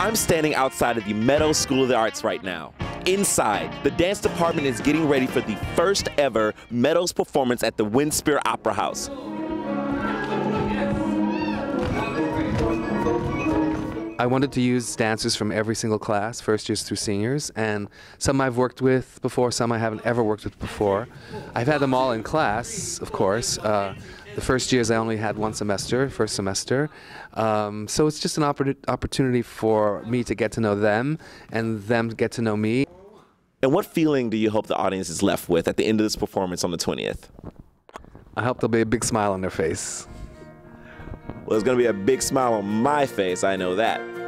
I'm standing outside of the Meadows School of the Arts right now. Inside, the dance department is getting ready for the first ever Meadows performance at the Winspear Opera House. I wanted to use dancers from every single class, first years through seniors, and some I've worked with before, some I haven't ever worked with before. I've had them all in class, of course. Uh, the first years I only had one semester, first semester. Um, so it's just an oppor- opportunity for me to get to know them and them get to know me. And what feeling do you hope the audience is left with at the end of this performance on the 20th? I hope there'll be a big smile on their face. Well, there's going to be a big smile on my face, I know that.